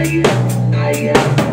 I am, I am.